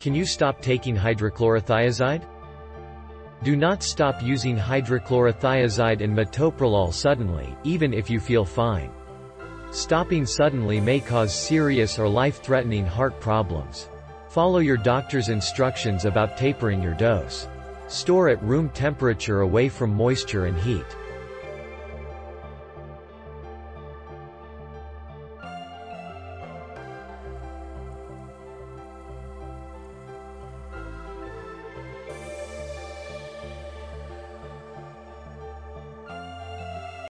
Can you stop taking hydrochlorothiazide? Do not stop using hydrochlorothiazide and metoprolol suddenly, even if you feel fine. Stopping suddenly may cause serious or life-threatening heart problems. Follow your doctor's instructions about tapering your dose. Store at room temperature away from moisture and heat.